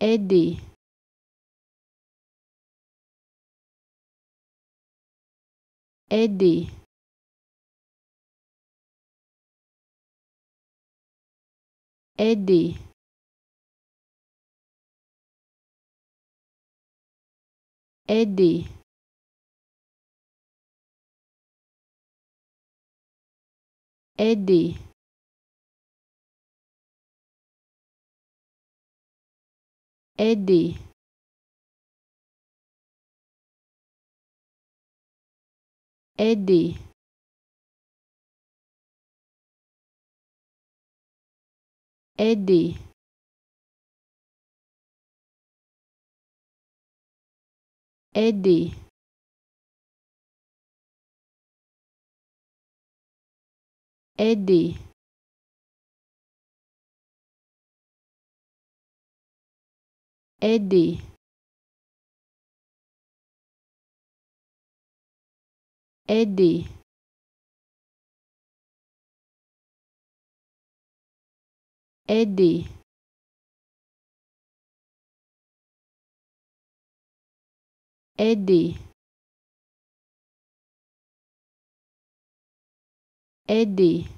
aider aider aider aider aider aider aider aider aider aider Eddie Eddie Eddie Eddie Eddie